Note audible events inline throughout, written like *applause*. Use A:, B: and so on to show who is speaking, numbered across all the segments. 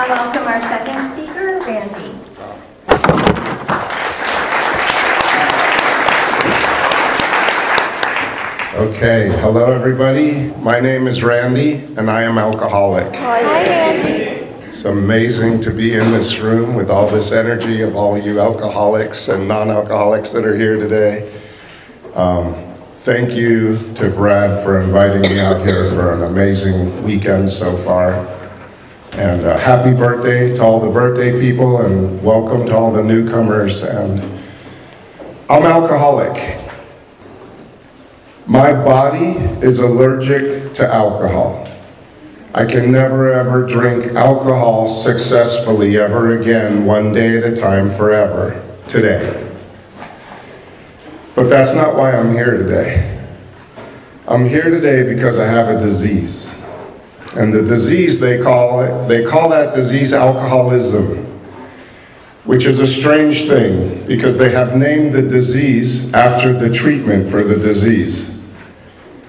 A: now welcome our second speaker, Randy.
B: Okay, hello everybody. My name is Randy and I am alcoholic.
A: Hi, Randy.
B: It's amazing to be in this room with all this energy of all you alcoholics and non-alcoholics that are here today. Um, thank you to Brad for inviting me out here for an amazing weekend so far. And uh, happy birthday to all the birthday people and welcome to all the newcomers. And I'm alcoholic. My body is allergic to alcohol. I can never ever drink alcohol successfully ever again, one day at a time, forever, today. But that's not why I'm here today. I'm here today because I have a disease. And the disease they call it, they call that disease alcoholism, which is a strange thing because they have named the disease after the treatment for the disease.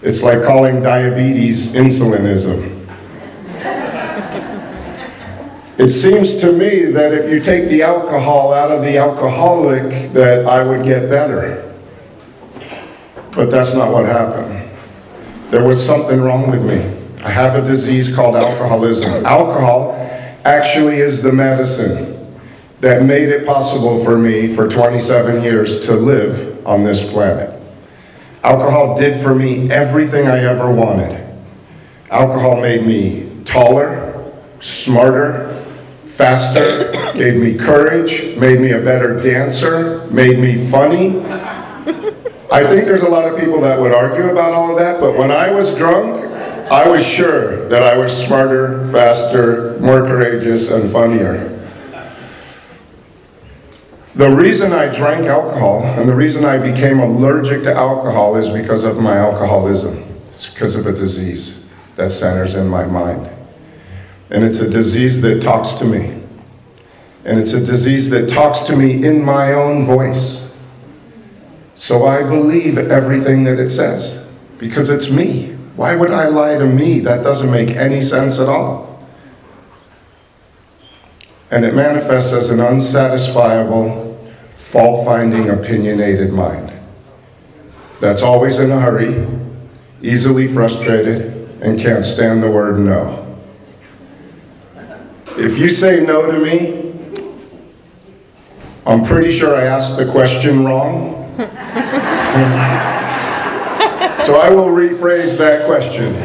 B: It's like calling diabetes insulinism. It seems to me that if you take the alcohol out of the alcoholic, that I would get better. But that's not what happened. There was something wrong with me. I have a disease called alcoholism. Alcohol actually is the medicine that made it possible for me for 27 years to live on this planet. Alcohol did for me everything I ever wanted. Alcohol made me taller, smarter, faster, gave me courage, made me a better dancer, made me funny. I think there's a lot of people that would argue about all of that, but when I was drunk, I was sure that I was smarter, faster, more courageous, and funnier. The reason I drank alcohol and the reason I became allergic to alcohol is because of my alcoholism. It's because of a disease that centers in my mind. And it's a disease that talks to me. And it's a disease that talks to me in my own voice. So I believe everything that it says because it's me. Why would I lie to me? That doesn't make any sense at all. And it manifests as an unsatisfiable, fault-finding, opinionated mind. That's always in a hurry, easily frustrated, and can't stand the word no. If you say no to me, I'm pretty sure I asked the question wrong. *laughs* so I will rephrase that question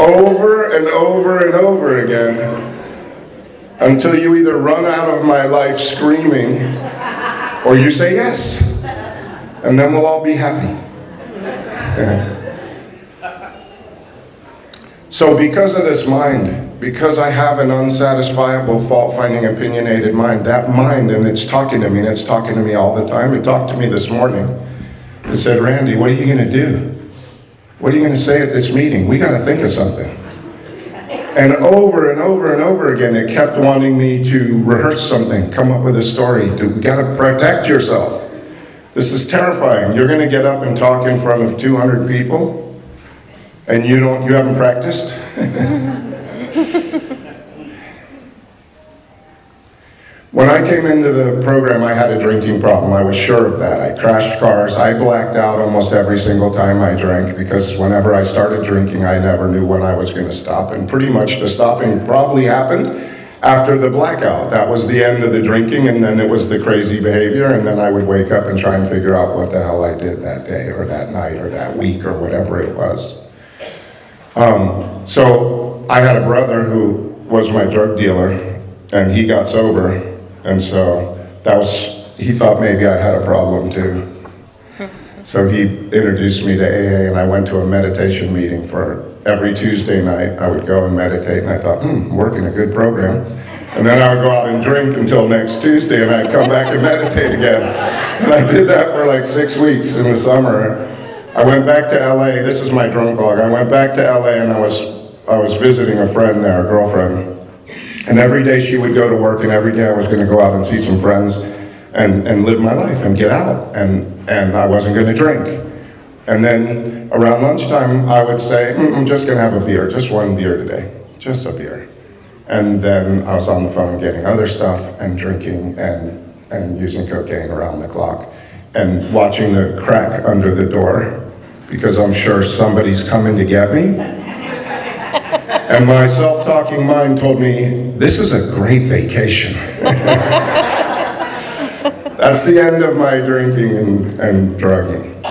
B: over and over and over again until you either run out of my life screaming or you say yes. And then we'll all be happy. *laughs* so because of this mind, because I have an unsatisfiable, fault-finding, opinionated mind, that mind, and it's talking to me, and it's talking to me all the time. It talked to me this morning. It said, Randy, what are you going to do? What are you going to say at this meeting? We got to think of something. And over and over and over again, it kept wanting me to rehearse something, come up with a story. We got to protect yourself. This is terrifying. You're going to get up and talk in front of 200 people, and you don't, you haven't practiced. *laughs* when I came into the program, I had a drinking problem. I was sure of that. I crashed cars. I blacked out almost every single time I drank because whenever I started drinking, I never knew when I was going to stop. And pretty much the stopping probably happened after the blackout. That was the end of the drinking, and then it was the crazy behavior, and then I would wake up and try and figure out what the hell I did that day, or that night, or that week, or whatever it was. Um, so I had a brother who was my drug dealer, and he got sober, and so that was, he thought maybe I had a problem too. So he introduced me to AA, and I went to a meditation meeting for every Tuesday night. I would go and meditate, and I thought, hmm, working a good program. And then I would go out and drink until next Tuesday, and I'd come back and meditate again. And I did that for like six weeks in the summer. I went back to LA. This is my drunk log. I went back to LA, and I was I was visiting a friend there, a girlfriend. And every day she would go to work, and every day I was going to go out and see some friends and, and live my life and get out. And, and I wasn't going to drink. And then around lunchtime, I would say, mm, I'm just going to have a beer, just one beer today, just a beer. And then I was on the phone getting other stuff and drinking and, and using cocaine around the clock and watching the crack under the door because I'm sure somebody's coming to get me. And my self-talking mind told me, this is a great vacation. *laughs* That's the end of my drinking and, and drugging.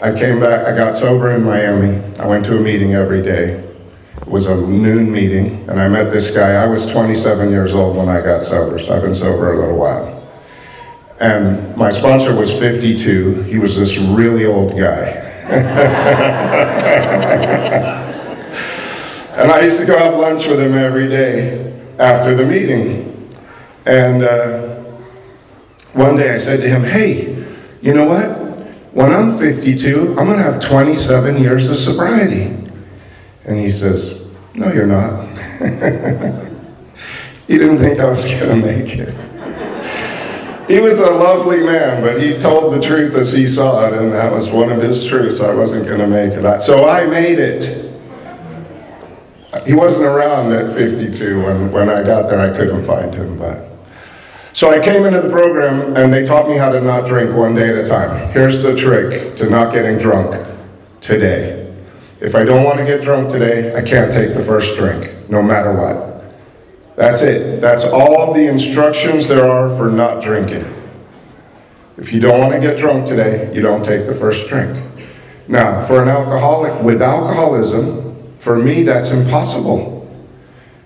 B: I came back, I got sober in Miami. I went to a meeting every day. It was a noon meeting, and I met this guy. I was 27 years old when I got sober, so I've been sober a little while. And my sponsor was 52. He was this really old guy. *laughs* and I used to go have lunch with him every day after the meeting. And uh, one day I said to him, Hey, you know what? When I'm 52, I'm going to have 27 years of sobriety. And he says, No, you're not. *laughs* he didn't think I was going to make it. He was a lovely man, but he told the truth as he saw it, and that was one of his truths. I wasn't going to make it. So I made it. He wasn't around at 52 when, when I got there. I couldn't find him, but. So I came into the program and they taught me how to not drink one day at a time. Here's the trick to not getting drunk today. If I don't want to get drunk today, I can't take the first drink, no matter what. That's it. That's all the instructions there are for not drinking. If you don't want to get drunk today, you don't take the first drink. Now, for an alcoholic with alcoholism, for me, that's impossible.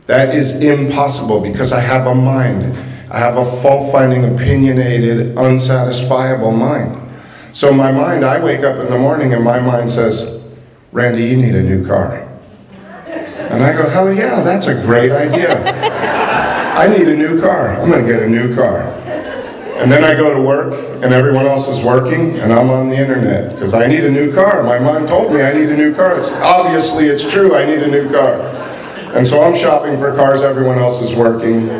B: That is impossible because I have a mind. I have a fault-finding, opinionated, unsatisfiable mind. So my mind, I wake up in the morning and my mind says, Randy, you need a new car. And I go, hell yeah, that's a great idea. I need a new car. I'm going to get a new car. And then I go to work and everyone else is working and I'm on the internet because I need a new car. My mom told me I need a new car. It's, obviously it's true, I need a new car. And so I'm shopping for cars, everyone else is working.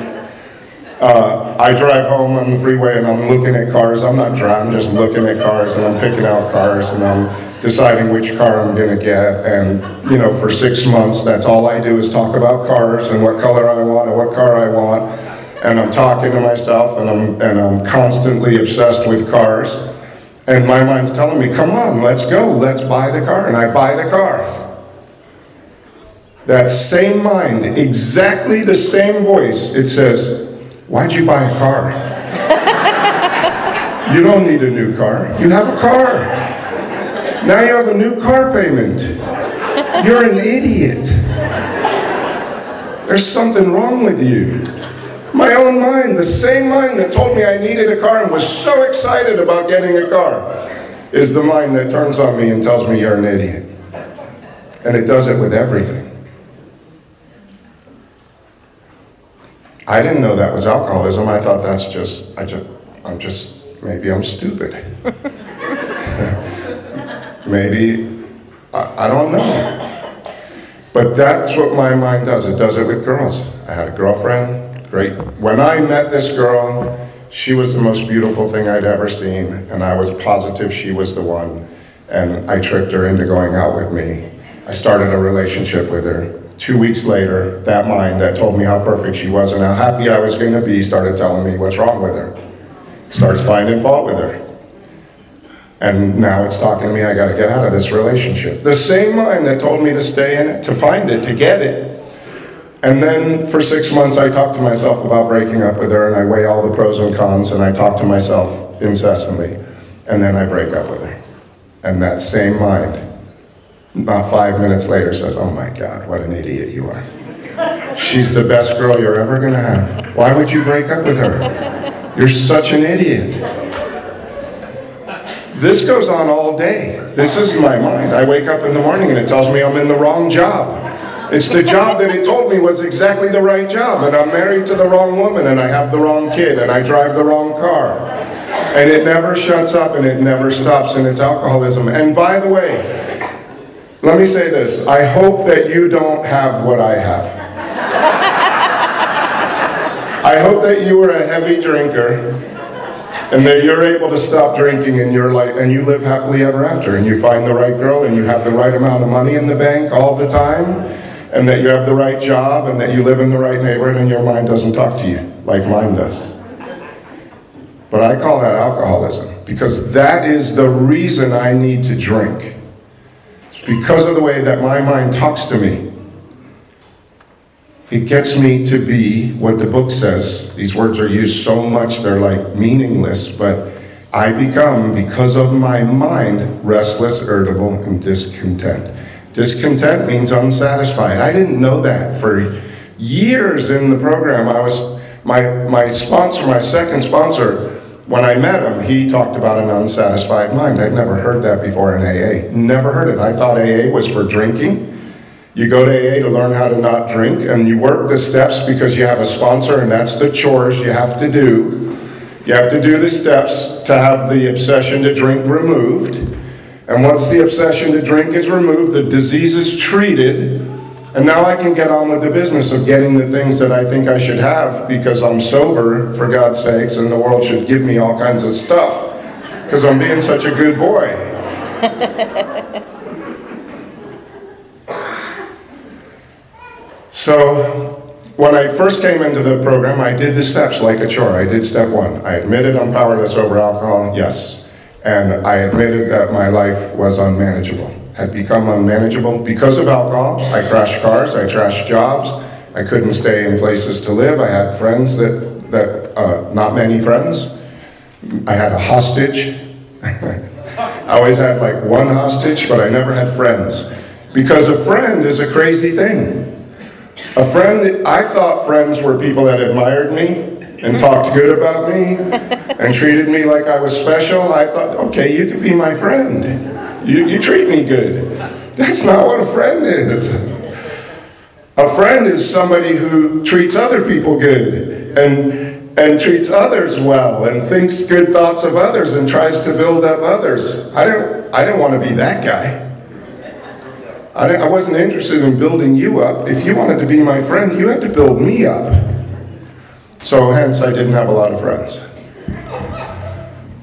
B: Uh, I drive home on the freeway and I'm looking at cars. I'm not driving, I'm just looking at cars and I'm picking out cars and I'm deciding which car I'm gonna get. And, you know, for six months, that's all I do is talk about cars and what color I want and what car I want. And I'm talking to myself and I'm, and I'm constantly obsessed with cars. And my mind's telling me, come on, let's go, let's buy the car. And I buy the car. That same mind, exactly the same voice, it says, why'd you buy a car? *laughs* you don't need a new car. You have a car. Now you have a new car payment. You're an idiot. There's something wrong with you. My own mind, the same mind that told me I needed a car and was so excited about getting a car, is the mind that turns on me and tells me you're an idiot. And it does it with everything. I didn't know that was alcoholism. I thought that's just, I just, I'm just, maybe I'm stupid. *laughs* Maybe, I, I don't know. But that's what my mind does. It does it with girls. I had a girlfriend, great. When I met this girl, she was the most beautiful thing I'd ever seen, and I was positive she was the one. And I tricked her into going out with me. I started a relationship with her. Two weeks later, that mind that told me how perfect she was and how happy I was going to be started telling me what's wrong with her. Starts finding fault with her. And now it's talking to me, I gotta get out of this relationship. The same mind that told me to stay in it, to find it, to get it. And then for six months, I talk to myself about breaking up with her, and I weigh all the pros and cons, and I talk to myself incessantly. And then I break up with her. And that same mind, about five minutes later, says, Oh my God, what an idiot you are. She's the best girl you're ever gonna have. Why would you break up with her? You're such an idiot. This goes on all day. This is my mind. I wake up in the morning and it tells me I'm in the wrong job. It's the job that it told me was exactly the right job, and I'm married to the wrong woman, and I have the wrong kid, and I drive the wrong car. And it never shuts up and it never stops, and it's alcoholism. And by the way, let me say this I hope that you don't have what I have. I hope that you are a heavy drinker and that you're able to stop drinking in your life and you live happily ever after and you find the right girl and you have the right amount of money in the bank all the time and that you have the right job, and that you live in the right neighborhood, and your mind doesn't talk to you like mine does. But I call that alcoholism because that is the reason I need to drink. It's because of the way that my mind talks to me. It gets me to be what the book says. These words are used so much, they're like meaningless, but I become, because of my mind, restless, irritable, and discontent. Discontent means unsatisfied. I didn't know that for years in the program. I was, my, my sponsor, my second sponsor, when I met him, he talked about an unsatisfied mind. I'd never heard that before in AA. Never heard it. I thought AA was for drinking. You go to AA to learn how to not drink, and you work the steps because you have a sponsor, and that's the chores you have to do. You have to do the steps to have the obsession to drink removed. And once the obsession to drink is removed, the disease is treated, and now I can get on with the business of getting the things that I think I should have because I'm sober, for God's sakes, and the world should give me all kinds of stuff because I'm being such a good boy. *laughs* so, when I first came into the program, I did the steps like a chore. I did step one. I admitted I'm powerless over alcohol, yes. And I admitted that my life was unmanageable had become unmanageable because of alcohol. I crashed cars, I trashed jobs, I couldn't stay in places to live. I had friends that, that uh, not many friends. I had a hostage. *laughs* I always had like one hostage, but I never had friends. Because a friend is a crazy thing. A friend, I thought friends were people that admired me and talked good about me and treated me like I was special. I thought, okay, you can be my friend. You, you treat me good. That's not what a friend is. A friend is somebody who treats other people good and, and treats others well and thinks good thoughts of others and tries to build up others. I don't, I didn't want to be that guy. I, I wasn't interested in building you up. If you wanted to be my friend, you had to build me up. So hence I didn't have a lot of friends.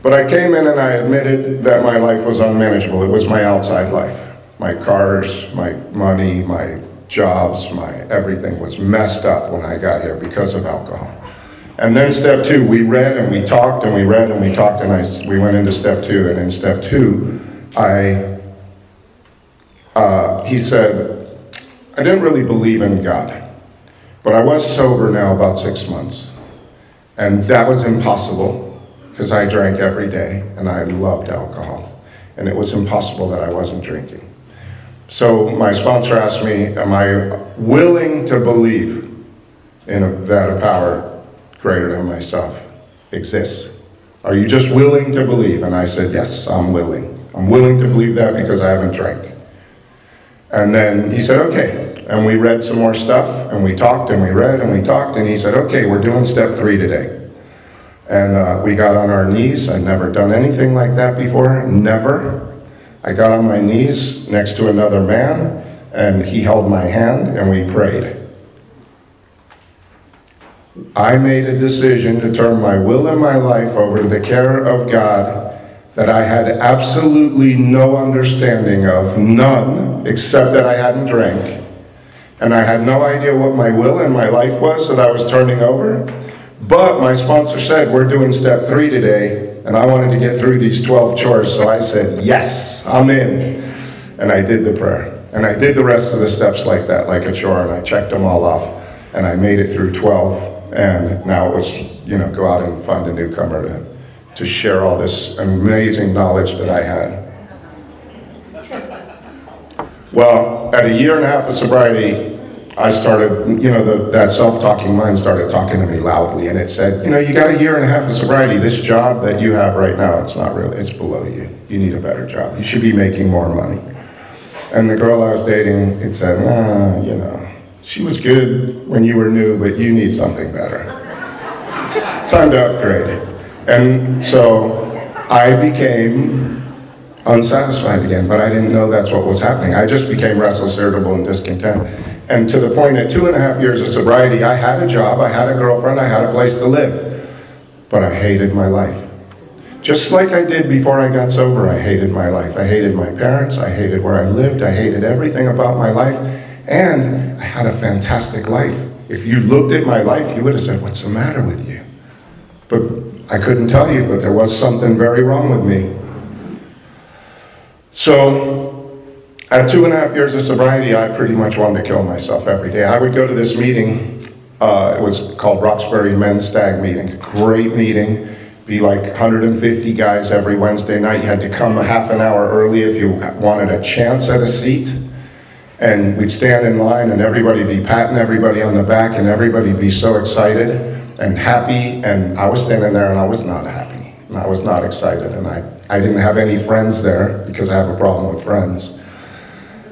B: But I came in and I admitted that my life was unmanageable. It was my outside life. My cars, my money, my jobs, my everything was messed up when I got here because of alcohol. And then step two, we read and we talked and we read and we talked and I, we went into step two. And in step two, I, uh, he said, I didn't really believe in God, but I was sober now about six months. And that was impossible because I drank every day and I loved alcohol. And it was impossible that I wasn't drinking. So my sponsor asked me, am I willing to believe in a, that a power greater than myself exists? Are you just willing to believe? And I said, yes, I'm willing. I'm willing to believe that because I haven't drank. And then he said, okay. And we read some more stuff and we talked and we read and we talked and he said, okay, we're doing step three today. And uh, we got on our knees. I'd never done anything like that before, never. I got on my knees next to another man, and he held my hand, and we prayed. I made a decision to turn my will and my life over to the care of God that I had absolutely no understanding of, none, except that I hadn't drank. And I had no idea what my will and my life was that I was turning over. But my sponsor said, we're doing step three today, and I wanted to get through these 12 chores, so I said, yes, I'm in. And I did the prayer. And I did the rest of the steps like that, like a chore, and I checked them all off, and I made it through 12. And now it was, you know, go out and find a newcomer to, to share all this amazing knowledge that I had. Well, at a year and a half of sobriety, I started, you know, the, that self-talking mind started talking to me loudly, and it said, you know, you got a year and a half of sobriety. This job that you have right now, it's not really, it's below you. You need a better job. You should be making more money. And the girl I was dating, it said, nah, you know, she was good when you were new, but you need something better. It's time to upgrade. And so I became unsatisfied again, but I didn't know that's what was happening. I just became restless, irritable, and discontent. And to the point at two and a half years of sobriety, I had a job, I had a girlfriend, I had a place to live. But I hated my life. Just like I did before I got sober, I hated my life. I hated my parents, I hated where I lived, I hated everything about my life. And I had a fantastic life. If you looked at my life, you would have said, What's the matter with you? But I couldn't tell you, but there was something very wrong with me. So, at two and a half years of sobriety, I pretty much wanted to kill myself every day. I would go to this meeting, uh, it was called Roxbury Men's Stag Meeting, great meeting. Be like 150 guys every Wednesday night. You had to come a half an hour early if you wanted a chance at a seat. And we'd stand in line and everybody be patting everybody on the back and everybody be so excited and happy. And I was standing there and I was not happy. And I was not excited. And I, I didn't have any friends there because I have a problem with friends.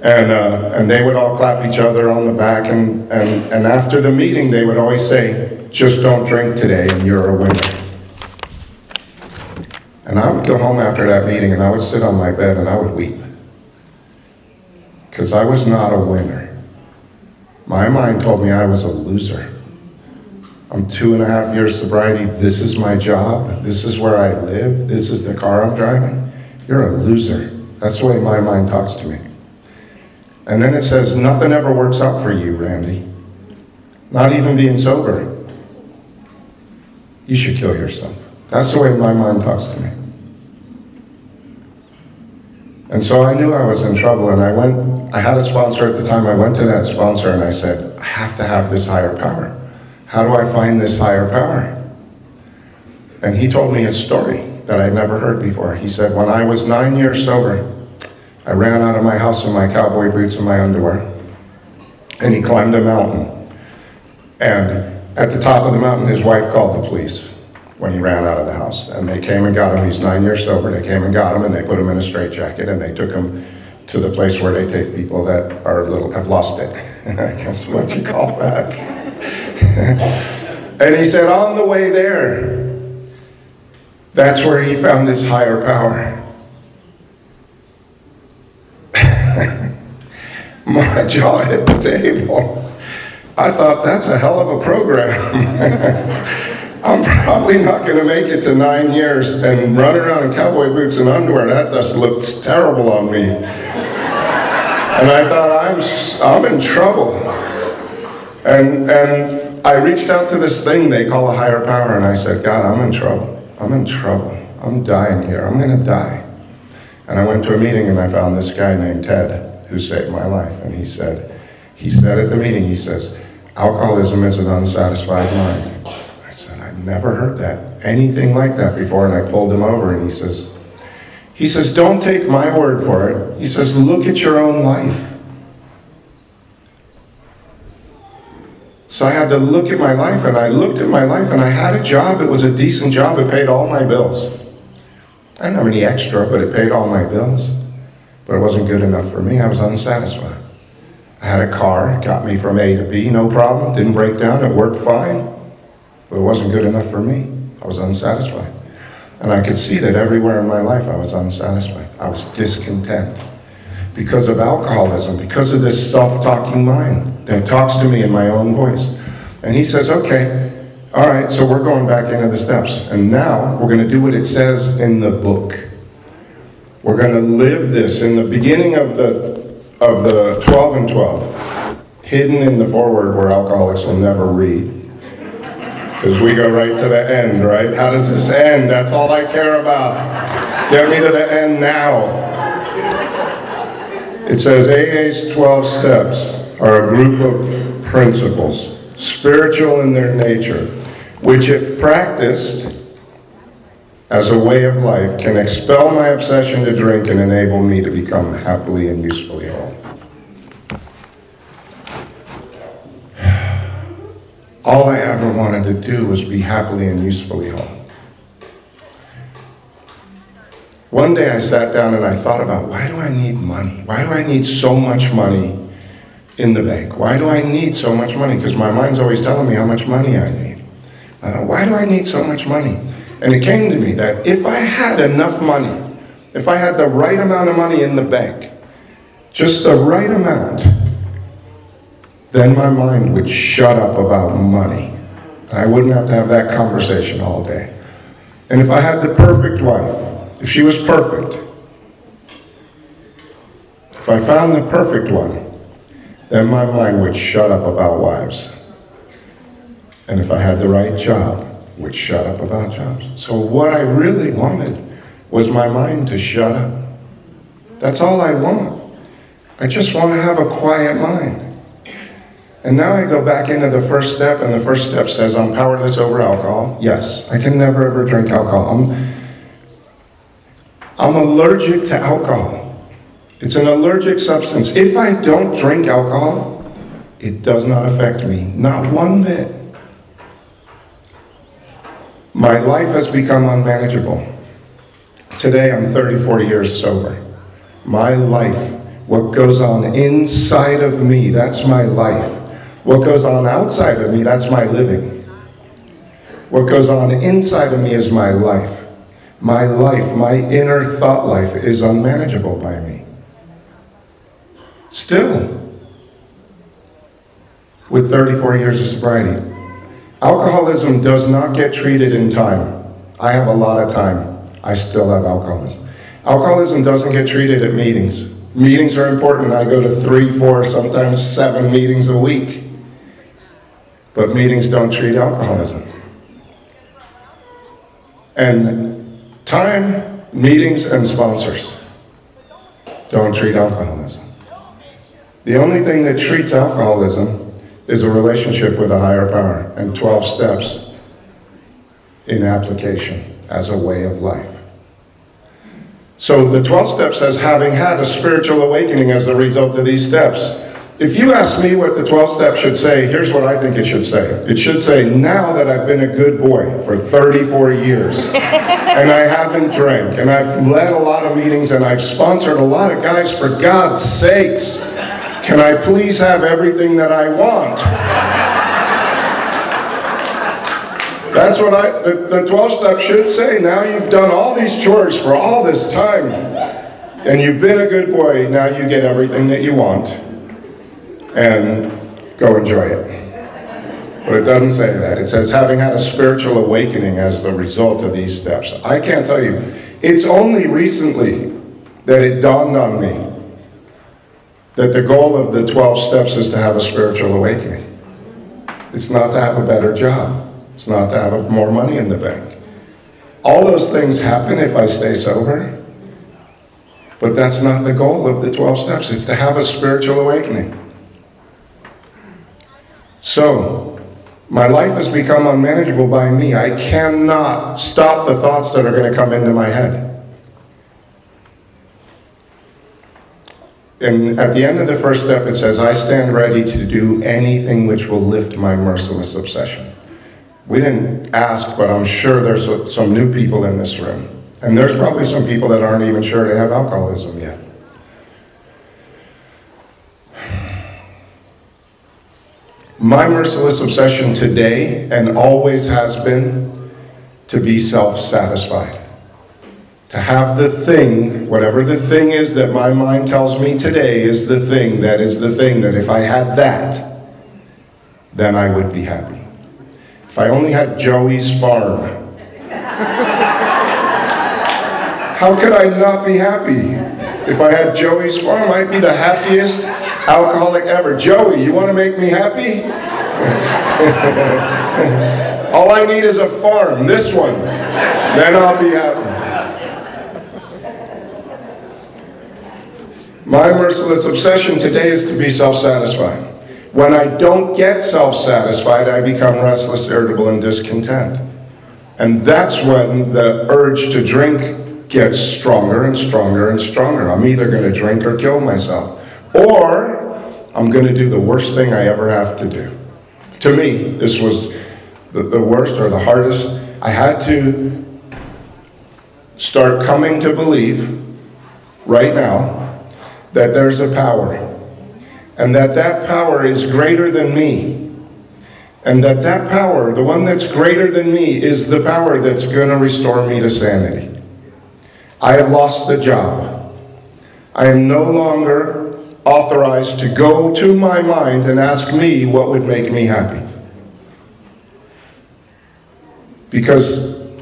B: And, uh, and they would all clap each other on the back. And, and, and after the meeting, they would always say, just don't drink today and you're a winner. And I would go home after that meeting and I would sit on my bed and I would weep. Because I was not a winner. My mind told me I was a loser. I'm two and a half years sobriety. This is my job. This is where I live. This is the car I'm driving. You're a loser. That's the way my mind talks to me. And then it says, nothing ever works out for you, Randy. Not even being sober. You should kill yourself. That's the way my mind talks to me. And so I knew I was in trouble, and I went, I had a sponsor at the time. I went to that sponsor and I said, I have to have this higher power. How do I find this higher power? And he told me a story that I'd never heard before. He said, When I was nine years sober, I ran out of my house in my cowboy boots and my underwear, and he climbed a mountain. And at the top of the mountain, his wife called the police when he ran out of the house. And they came and got him. He's nine years sober. They came and got him, and they put him in a straitjacket, and they took him to the place where they take people that are a little have lost it. *laughs* I guess what you call that. *laughs* and he said, on the way there, that's where he found his higher power. *laughs* My jaw hit the table. I thought, that's a hell of a program. *laughs* I'm probably not going to make it to nine years and run around in cowboy boots and underwear. That just looks terrible on me. And I thought, I'm, I'm in trouble. And, and I reached out to this thing they call a higher power, and I said, God, I'm in trouble. I'm in trouble. I'm dying here. I'm going to die. And I went to a meeting and I found this guy named Ted who saved my life. And he said, he said at the meeting, he says, alcoholism is an unsatisfied mind. I said, I've never heard that, anything like that before. And I pulled him over and he says, he says, don't take my word for it. He says, look at your own life. So I had to look at my life, and I looked at my life, and I had a job. It was a decent job. It paid all my bills. I didn't have any extra, but it paid all my bills. But it wasn't good enough for me. I was unsatisfied. I had a car. It got me from A to B, no problem. Didn't break down. It worked fine. But it wasn't good enough for me. I was unsatisfied. And I could see that everywhere in my life I was unsatisfied. I was discontent. Because of alcoholism, because of this self-talking mind that talks to me in my own voice. And he says, okay, all right, so we're going back into the steps. And now we're going to do what it says in the book. We're going to live this in the beginning of the of the 12 and 12, hidden in the foreword where alcoholics will never read. Because we go right to the end, right? How does this end? That's all I care about. Get me to the end now. It says AA's 12 steps are a group of principles, spiritual in their nature, which if practiced as a way of life can expel my obsession to drink and enable me to become happily and usefully whole. All I ever wanted to do was be happily and usefully whole. One day I sat down and I thought about why do I need money? Why do I need so much money in the bank? Why do I need so much money? Because my mind's always telling me how much money I need. Why do I need so much money? And it came to me that if I had enough money, if I had the right amount of money in the bank, just the right amount, then my mind would shut up about money. And I wouldn't have to have that conversation all day. And if I had the perfect wife, if she was perfect, if I found the perfect one, then my mind would shut up about wives. And if I had the right job, would shut up about jobs. So what I really wanted was my mind to shut up. That's all I want. I just want to have a quiet mind. And now I go back into the first step, and the first step says I'm powerless over alcohol. Yes, I can never ever drink alcohol. I'm, I'm allergic to alcohol. It's an allergic substance. If I don't drink alcohol, it does not affect me, not one bit. My life has become unmanageable. Today I'm 34 years sober. My life, what goes on inside of me, that's my life. What goes on outside of me, that's my living. What goes on inside of me is my life. My life, my inner thought life is unmanageable by me. Still, with 34 years of sobriety, alcoholism does not get treated in time. I have a lot of time. I still have alcoholism. Alcoholism doesn't get treated at meetings. Meetings are important. I go to three, four, sometimes seven meetings a week. But meetings don't treat alcoholism. And time, meetings, and sponsors don't treat alcoholism. The only thing that treats alcoholism is a relationship with a higher power and 12 steps in application as a way of life. So the 12 steps says, having had a spiritual awakening as a result of these steps. If you ask me what the 12 steps should say, here's what I think it should say. It should say, now that I've been a good boy for 34 years, *laughs* and I haven't drank, and I've led a lot of meetings, and I've sponsored a lot of guys, for God's sakes, can I please have everything that I want? That's what I, the, the 12 steps should say. Now you've done all these chores for all this time, and you've been a good boy, now you get everything that you want, and go enjoy it. But it doesn't say that. It says, having had a spiritual awakening as the result of these steps. I can't tell you. It's only recently that it dawned on me that the goal of the 12 steps is to have a spiritual awakening. It's not to have a better job. It's not to have more money in the bank. All those things happen if I stay sober. But that's not the goal of the 12 steps. It's to have a spiritual awakening. So, my life has become unmanageable by me. I cannot stop the thoughts that are going to come into my head. And at the end of the first step, it says, I stand ready to do anything which will lift my merciless obsession. We didn't ask, but I'm sure there's some new people in this room. And there's probably some people that aren't even sure they have alcoholism yet. My merciless obsession today and always has been to be self satisfied. To have the thing, whatever the thing is that my mind tells me today is the thing that is the thing that if I had that, then I would be happy. If I only had Joey's farm, how could I not be happy? If I had Joey's farm, I'd be the happiest alcoholic ever. Joey, you want to make me happy? *laughs* All I need is a farm, this one. Then I'll be happy. My merciless obsession today is to be self-satisfied. When I don't get self-satisfied, I become restless, irritable, and discontent. And that's when the urge to drink gets stronger and stronger and stronger. I'm either going to drink or kill myself. Or I'm going to do the worst thing I ever have to do. To me, this was the, the worst or the hardest. I had to start coming to believe right now that there's a power and that that power is greater than me and that that power the one that's greater than me is the power that's going to restore me to sanity i have lost the job i am no longer authorized to go to my mind and ask me what would make me happy because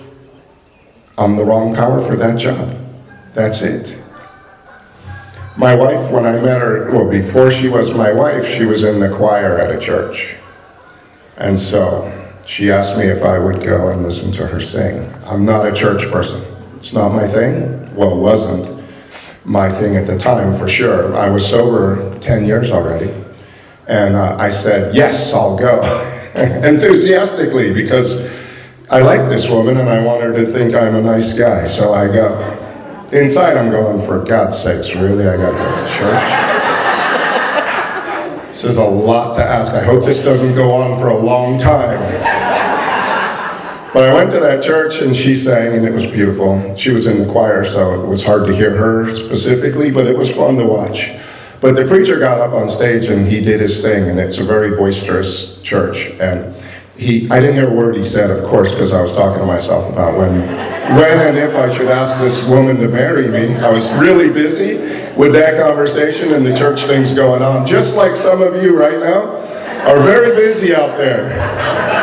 B: i'm the wrong power for that job that's it My wife, when I met her, well, before she was my wife, she was in the choir at a church. And so she asked me if I would go and listen to her sing. I'm not a church person. It's not my thing. Well, wasn't my thing at the time, for sure. I was sober 10 years already. And uh, I said, yes, I'll go. *laughs* Enthusiastically, because I like this woman and I want her to think I'm a nice guy, so I go. Inside, I'm going, for God's sakes, really? I gotta go to church? *laughs* This is a lot to ask. I hope this doesn't go on for a long time. But I went to that church and she sang and it was beautiful. She was in the choir, so it was hard to hear her specifically, but it was fun to watch. But the preacher got up on stage and he did his thing, and it's a very boisterous church. And he, I didn't hear a word he said, of course, because I was talking to myself about when, when and if I should ask this woman to marry me. I was really busy with that conversation and the church things going on, just like some of you right now are very busy out there.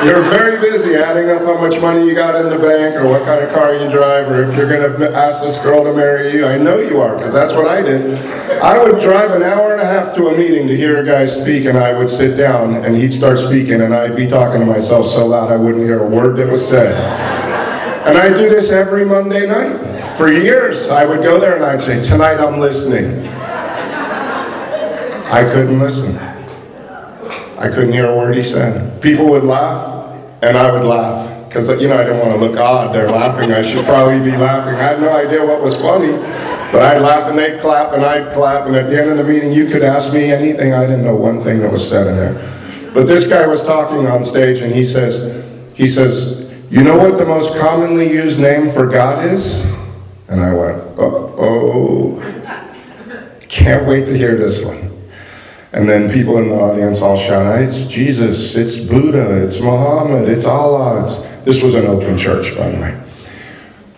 B: You're very busy adding up how much money you got in the bank or what kind of car you drive or if you're going to ask this girl to marry you. I know you are because that's what I did. I would drive an hour and a half to a meeting to hear a guy speak and I would sit down and he'd start speaking and I'd be talking to myself so loud I wouldn't hear a word that was said. And I do this every Monday night. For years, I would go there and I'd say, tonight I'm listening. I couldn't listen. I couldn't hear a word he said. People would laugh, and I would laugh. Because, you know, I didn't want to look odd. They're laughing. I should probably be laughing. I had no idea what was funny. But I'd laugh, and they'd clap, and I'd clap. And at the end of the meeting, you could ask me anything. I didn't know one thing that was said in there. But this guy was talking on stage, and he says, he says, you know what the most commonly used name for God is? And I went, uh-oh. Can't wait to hear this one. And then people in the audience all shout, it's Jesus, it's Buddha, it's Muhammad, it's Allah. It's... This was an open church, by the way.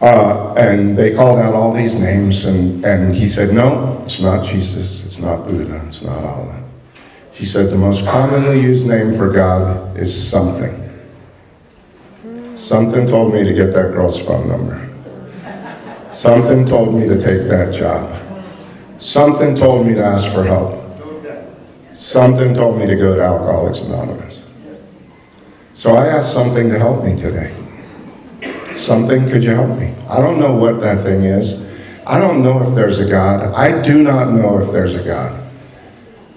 B: Uh, and they called out all these names, and, and he said, no, it's not Jesus, it's not Buddha, it's not Allah. He said, the most commonly used name for God is something. Something told me to get that girl's phone number. Something told me to take that job. Something told me to ask for help. Something told me to go to Alcoholics Anonymous. So I asked something to help me today. Something, could you help me? I don't know what that thing is. I don't know if there's a God. I do not know if there's a God.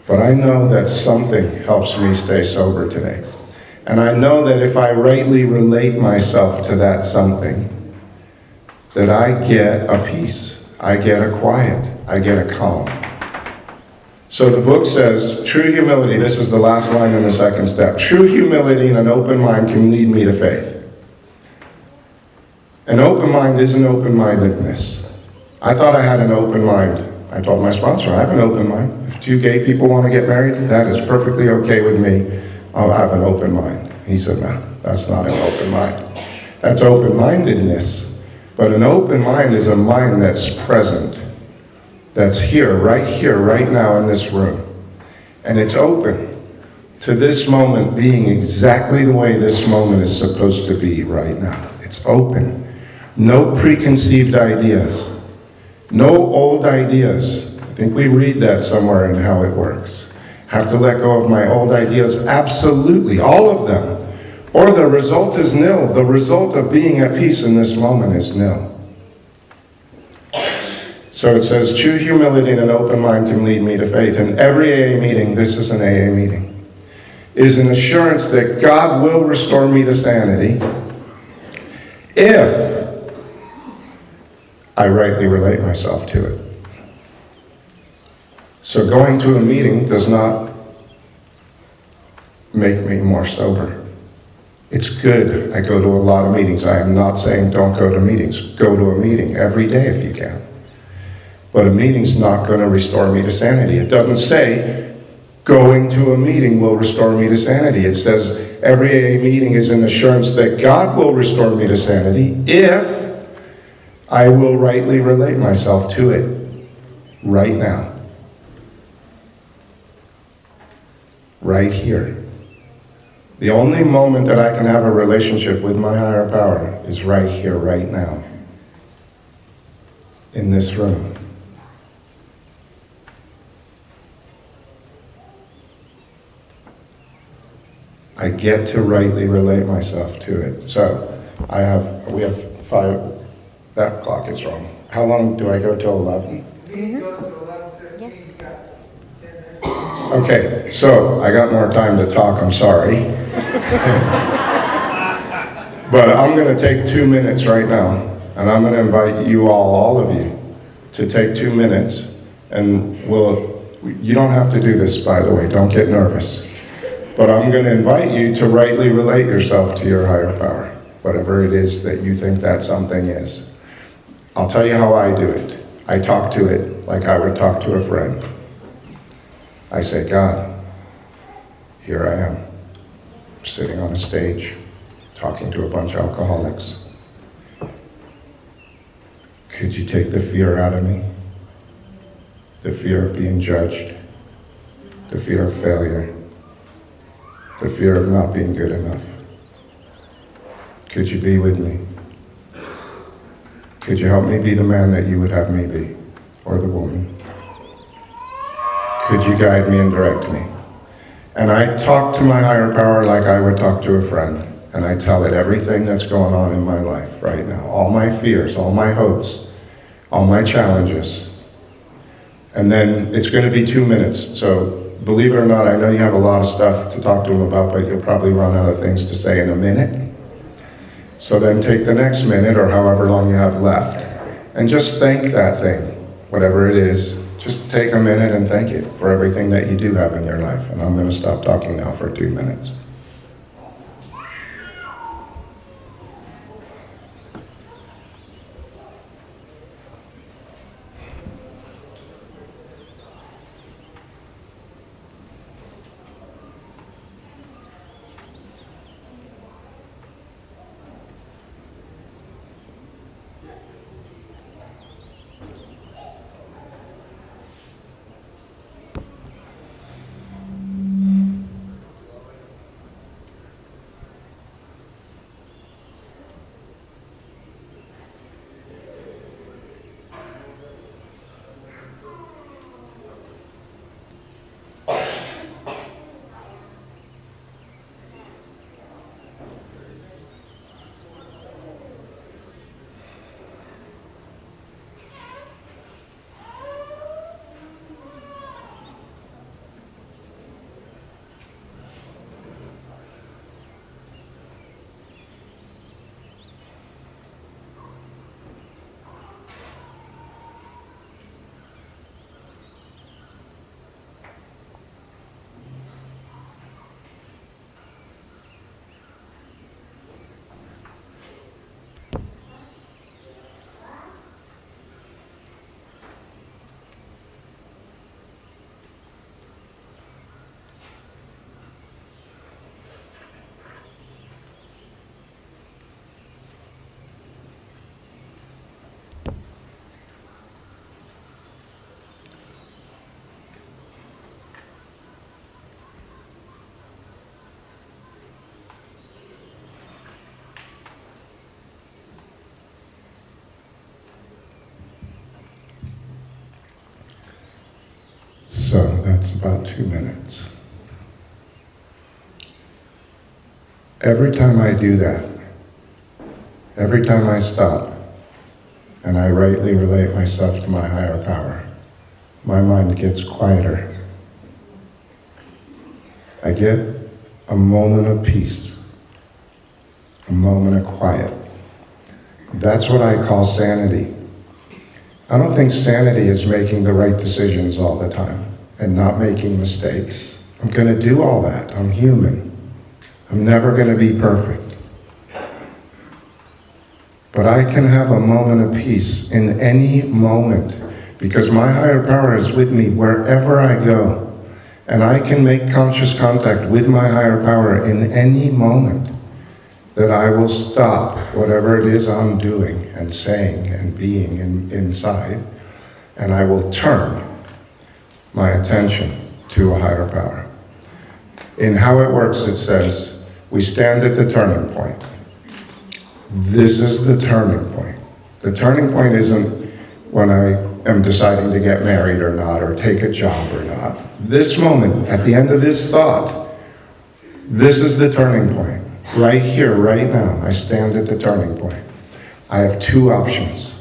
B: But I know that something helps me stay sober today. And I know that if I rightly relate myself to that something, that I get a peace, I get a quiet, I get a calm. So the book says, true humility, this is the last line in the second step. True humility and an open mind can lead me to faith. An open mind is an open-mindedness. I thought I had an open mind. I told my sponsor, I have an open mind. If two gay people want to get married, that is perfectly okay with me. I'll have an open mind. He said, no, that's not an open mind. That's open-mindedness. But an open mind is a mind that's present, that's here, right here, right now in this room. And it's open to this moment being exactly the way this moment is supposed to be right now. It's open. No preconceived ideas. No old ideas. I think we read that somewhere in how it works. Have to let go of my old ideas. Absolutely. All of them. Or the result is nil. The result of being at peace in this moment is nil. So it says, true humility and an open mind can lead me to faith. And every AA meeting, this is an AA meeting, is an assurance that God will restore me to sanity if I rightly relate myself to it. So going to a meeting does not make me more sober. It's good. I go to a lot of meetings. I am not saying don't go to meetings. Go to a meeting every day if you can. But a meeting's not going to restore me to sanity. It doesn't say going to a meeting will restore me to sanity. It says every AA meeting is an assurance that God will restore me to sanity if I will rightly relate myself to it right now. Right here. The only moment that I can have a relationship with my higher power is right here, right now. In this room. I get to rightly relate myself to it. So I have, we have five, that clock is wrong. How long do I go till 11? Okay, so I got more time to talk, I'm sorry. *laughs* But I'm going to take two minutes right now, and I'm going to invite you all, all of you, to take two minutes, and we'll, you don't have to do this, by the way, don't get nervous. But I'm going to invite you to rightly relate yourself to your higher power, whatever it is that you think that something is. I'll tell you how I do it. I talk to it like I would talk to a friend. I say, God, here I am, sitting on a stage, talking to a bunch of alcoholics. Could you take the fear out of me? The fear of being judged, the fear of failure, the fear of not being good enough. Could you be with me? Could you help me be the man that you would have me be, or the woman? Could you guide me and direct me? And I talk to my higher power like I would talk to a friend. And I tell it everything that's going on in my life right now all my fears, all my hopes, all my challenges. And then it's going to be two minutes. So believe it or not, I know you have a lot of stuff to talk to him about, but you'll probably run out of things to say in a minute. So then take the next minute or however long you have left and just thank that thing, whatever it is. Just take a minute and thank it for everything that you do have in your life. And I'm going to stop talking now for two minutes. So that's about two minutes. Every time I do that, every time I stop and I rightly relate myself to my higher power, my mind gets quieter. I get a moment of peace, a moment of quiet. That's what I call sanity. I don't think sanity is making the right decisions all the time and not making mistakes. I'm going to do all that. I'm human. I'm never going to be perfect. But I can have a moment of peace in any moment because my higher power is with me wherever I go. And I can make conscious contact with my higher power in any moment that I will stop whatever it is I'm doing and saying and being in, inside, and I will turn my attention to a higher power. In how it works, it says, we stand at the turning point. This is the turning point. The turning point isn't when I am deciding to get married or not, or take a job or not. This moment, at the end of this thought, This is the turning point. Right here, right now, I stand at the turning point. I have two options.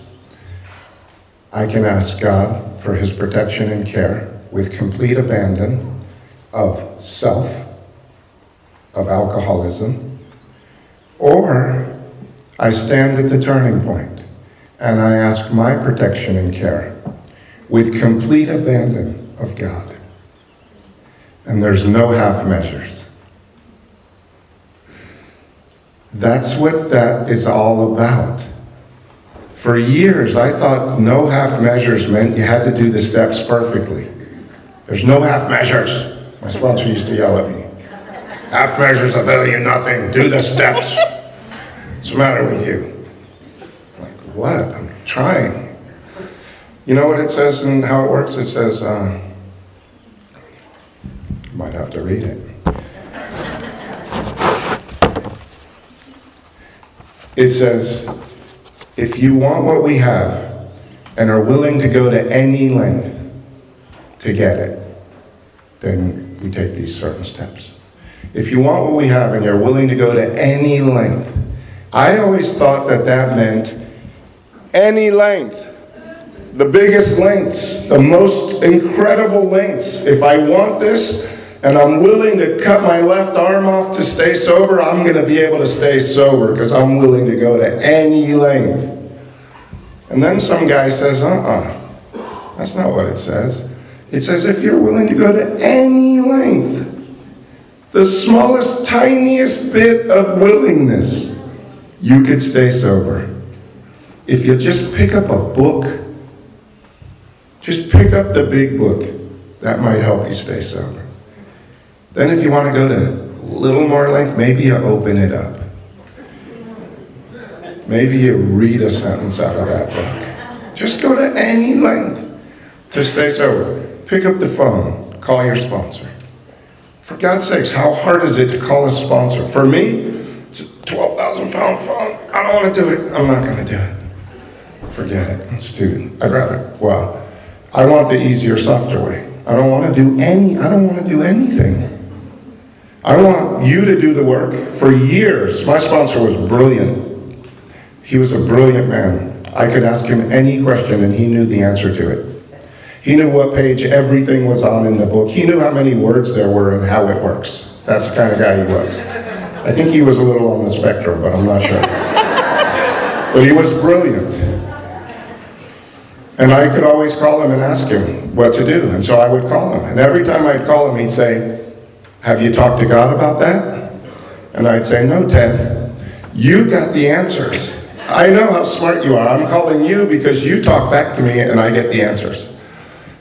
B: I can ask God for his protection and care with complete abandon of self, of alcoholism, or I stand at the turning point and I ask my protection and care with complete abandon of God. And there's no half measures. That's what that is all about. For years, I thought no half measures meant you had to do the steps perfectly. There's no half measures. My sponsor used to yell at me. Half measures avail you nothing. Do the steps. What's the matter with you? I'm like, what? I'm trying. You know what it says and how it works? It says, uh, might have to read it. It says, if you want what we have and are willing to go to any length to get it, then we take these certain steps. If you want what we have and you're willing to go to any length, I always thought that that meant any length, the biggest lengths, the most incredible lengths. If I want this and I'm willing to cut my left arm off to stay sober, I'm going to be able to stay sober because I'm willing to go to any length. And then some guy says, uh uh, that's not what it says. It says if you're willing to go to any length, the smallest, tiniest bit of willingness, you could stay sober. If you just pick up a book, just pick up the big book, that might help you stay sober. Then if you want to go to a little more length, maybe you open it up. Maybe you read a sentence out of that book. Just go to any length to stay sober. Pick up the phone, call your sponsor. For God's sakes, how hard is it to call a sponsor? For me, it's a 12,000 pound phone. I don't want to do it. I'm not going to do it. Forget it. It's too, I'd rather, well, I want the easier, softer way. I don't want to do any, I don't want to do anything. I want you to do the work. For years, my sponsor was brilliant. He was a brilliant man. I could ask him any question and he knew the answer to it. He knew what page everything was on in the book. He knew how many words there were and how it works. That's the kind of guy he was. I think he was a little on the spectrum, but I'm not sure. *laughs* but he was brilliant. And I could always call him and ask him what to do. And so I would call him. And every time I'd call him, he'd say, Have you talked to God about that? And I'd say, No, Ted. You got the answers. I know how smart you are. I'm calling you because you talk back to me and I get the answers.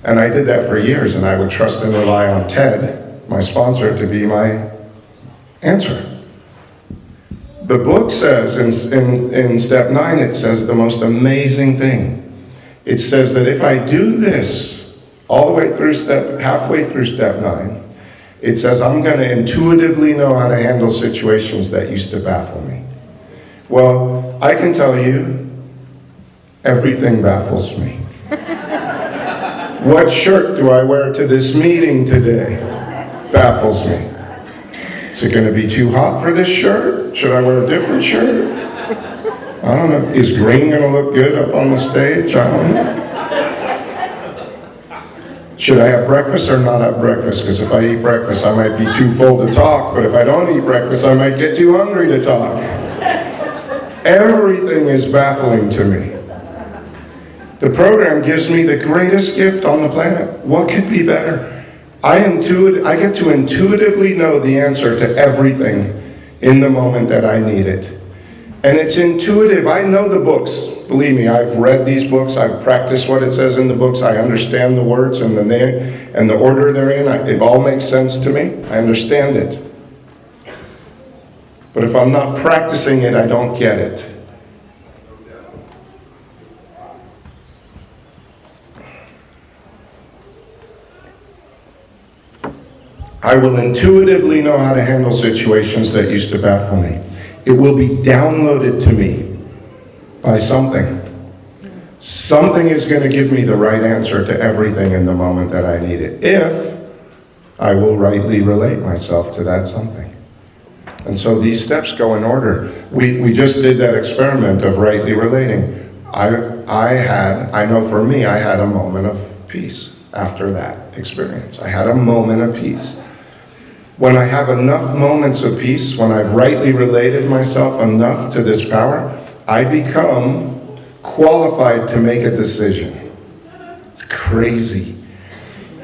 B: And I did that for years, and I would trust and rely on Ted, my sponsor, to be my answer. The book says, in, in, in step nine, it says the most amazing thing. It says that if I do this all the way through step, halfway through step nine, it says I'm going to intuitively know how to handle situations that used to baffle me. Well, I can tell you, everything baffles me. What shirt do I wear to this meeting today? Baffles me. Is it going to be too hot for this shirt? Should I wear a different shirt? I don't know. Is green going to look good up on the stage? I don't know. Should I have breakfast or not have breakfast? Because if I eat breakfast, I might be too full to talk. But if I don't eat breakfast, I might get too hungry to talk. Everything is baffling to me. The program gives me the greatest gift on the planet. What could be better? I, intuit, I get to intuitively know the answer to everything in the moment that I need it. And it's intuitive. I know the books. Believe me, I've read these books. I've practiced what it says in the books. I understand the words and the name and the order they're in. It all makes sense to me. I understand it. But if I'm not practicing it, I don't get it. I will intuitively know how to handle situations that used to baffle me. It will be downloaded to me by something. Something is going to give me the right answer to everything in the moment that I need it, if I will rightly relate myself to that something. And so these steps go in order. We, we just did that experiment of rightly relating. I, I had, I know for me, I had a moment of peace after that experience. I had a moment of peace. When I have enough moments of peace, when I've rightly related myself enough to this power, I become qualified to make a decision. It's crazy.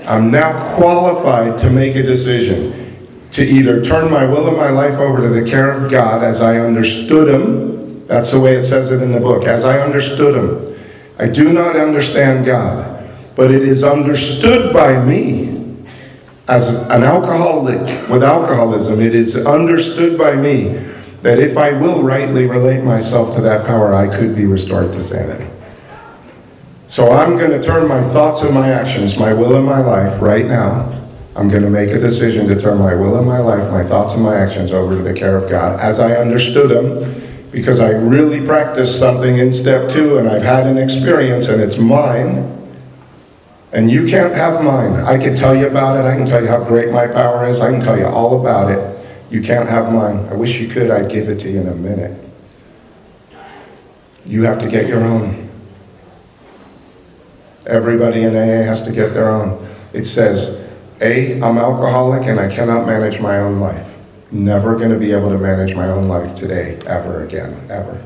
B: I'm now qualified to make a decision to either turn my will and my life over to the care of God as I understood Him. That's the way it says it in the book, as I understood Him. I do not understand God, but it is understood by me as an alcoholic with alcoholism. It is understood by me that if I will rightly relate myself to that power, I could be restored to sanity. So I'm going to turn my thoughts and my actions, my will and my life right now. I'm going to make a decision to turn my will and my life, my thoughts and my actions over to the care of God as I understood them because I really practiced something in step two and I've had an experience and it's mine. And you can't have mine. I can tell you about it. I can tell you how great my power is. I can tell you all about it. You can't have mine. I wish you could. I'd give it to you in a minute. You have to get your own. Everybody in AA has to get their own. It says, A, I'm alcoholic and I cannot manage my own life. Never going to be able to manage my own life today, ever again, ever.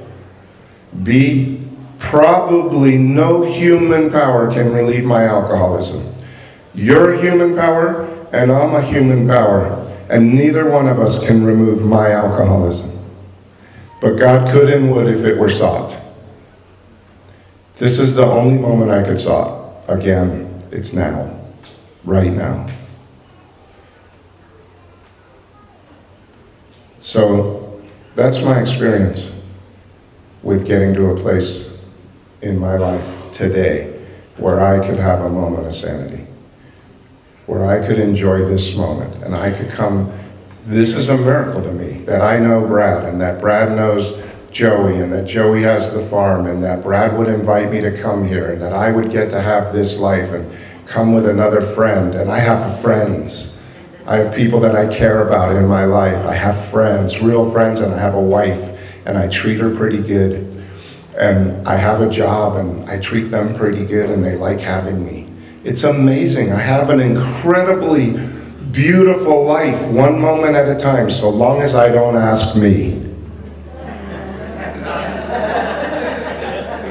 B: B, probably no human power can relieve my alcoholism. You're a human power and I'm a human power, and neither one of us can remove my alcoholism. But God could and would if it were sought. This is the only moment I could sought. Again, it's now, right now. So that's my experience with getting to a place in my life today where I could have a moment of sanity, where I could enjoy this moment and I could come. This is a miracle to me that I know Brad and that Brad knows Joey and that Joey has the farm and that Brad would invite me to come here and that I would get to have this life and come with another friend and I have friends. I have people that I care about in my life. I have friends, real friends, and I have a wife and I treat her pretty good. And I have a job and I treat them pretty good and they like having me. It's amazing. I have an incredibly beautiful life, one moment at a time, so long as I don't ask me.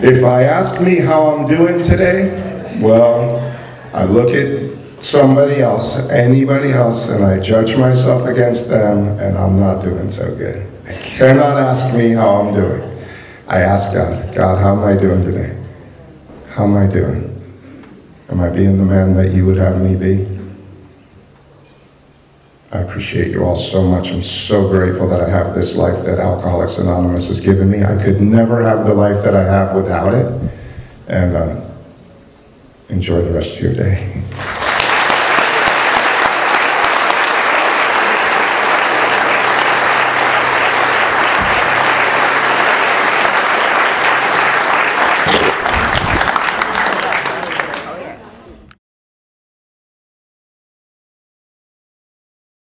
B: If I ask me how I'm doing today, well, I look at somebody else, anybody else, and I judge myself against them, and I'm not doing so good. I cannot ask me how I'm doing. I ask God, God, how am I doing today? How am I doing? Am I being the man that you would have me be? I appreciate you all so much. I'm so grateful that I have this life that Alcoholics Anonymous has given me. I could never have the life that I have without it. And uh, enjoy the rest of your day. *laughs*